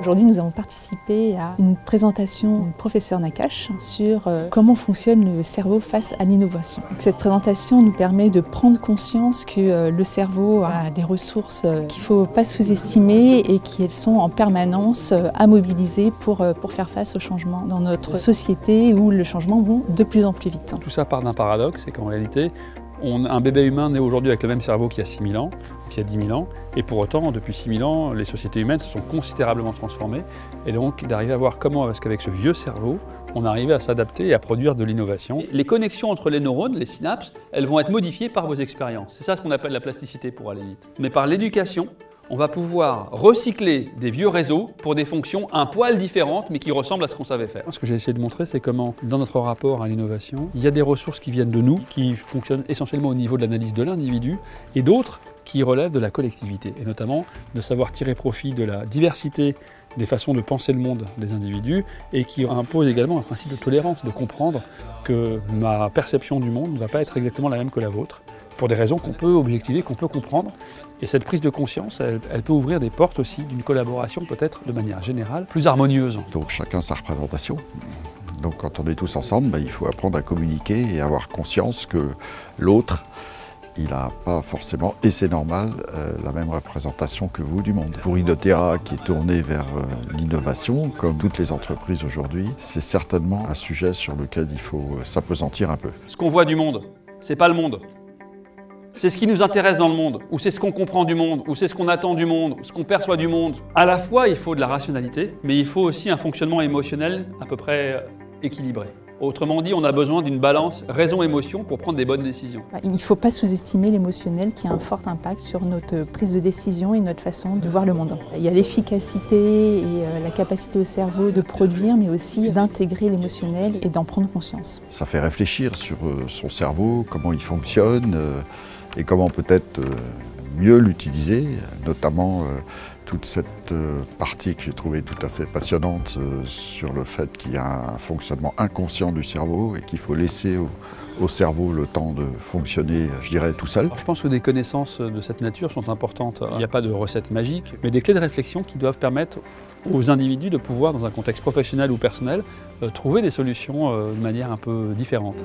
Aujourd'hui, nous avons participé à une présentation du professeur Nakache sur euh, comment fonctionne le cerveau face à l'innovation. Cette présentation nous permet de prendre conscience que euh, le cerveau a des ressources euh, qu'il ne faut pas sous-estimer et qu'elles sont en permanence à mobiliser pour, pour faire face aux changements dans notre société où le changement va de plus en plus vite. Tout ça part d'un paradoxe, c'est qu'en réalité, un bébé humain naît aujourd'hui avec le même cerveau qu'il y a 6000 ans, qu'il y a 10 000 ans, et pour autant, depuis 6000 ans, les sociétés humaines se sont considérablement transformées, et donc d'arriver à voir comment, parce qu'avec ce vieux cerveau, on arrivait à s'adapter et à produire de l'innovation. Les connexions entre les neurones, les synapses, elles vont être modifiées par vos expériences. C'est ça ce qu'on appelle la plasticité pour aller vite. Mais par l'éducation, on va pouvoir recycler des vieux réseaux pour des fonctions un poil différentes, mais qui ressemblent à ce qu'on savait faire. Ce que j'ai essayé de montrer, c'est comment, dans notre rapport à l'innovation, il y a des ressources qui viennent de nous, qui fonctionnent essentiellement au niveau de l'analyse de l'individu, et d'autres qui relèvent de la collectivité, et notamment de savoir tirer profit de la diversité des façons de penser le monde des individus, et qui imposent également un principe de tolérance, de comprendre que ma perception du monde ne va pas être exactement la même que la vôtre, pour des raisons qu'on peut objectiver, qu'on peut comprendre. Et cette prise de conscience, elle, peut ouvrir des portes aussi d'une collaboration peut-être de manière générale plus harmonieuse. Donc chacun sa représentation. Donc quand on est tous ensemble, bah, il faut apprendre à communiquer et avoir conscience que l'autre, il n'a pas forcément, et c'est normal, euh, la même représentation que vous du monde. Pour Inotera, qui est tourné vers euh, l'innovation, comme toutes les entreprises aujourd'hui, c'est certainement un sujet sur lequel il faut euh, s'apesantir un peu. Ce qu'on voit du monde, c'est pas le monde. C'est ce qui nous intéresse dans le monde, ou c'est ce qu'on comprend du monde, ou c'est ce qu'on attend du monde, ce qu'on perçoit du monde. À la fois, il faut de la rationalité, mais il faut aussi un fonctionnement émotionnel à peu près équilibré. Autrement dit, on a besoin d'une balance raison-émotion pour prendre des bonnes décisions. Bah, il ne faut pas sous-estimer l'émotionnel qui a un fort impact sur notre prise de décision et notre façon de voir le monde. Il y a l'efficacité et euh, la capacité au cerveau de produire, mais aussi d'intégrer l'émotionnel et d'en prendre conscience. Ça fait réfléchir sur euh, son cerveau, comment il fonctionne. Et comment peut-être euh, mieux l'utiliser, notamment euh, toute cette euh, partie que j'ai trouvée tout à fait passionnante sur le fait qu'il y a un fonctionnement inconscient du cerveau et qu'il faut laisser au, cerveau le temps de fonctionner, je dirais, tout seul. Je pense que des connaissances de cette nature sont importantes. Il n'y a pas de recette magique, mais des clés de réflexion qui doivent permettre aux individus de pouvoir, dans un contexte professionnel ou personnel, trouver des solutions de manière un peu différente.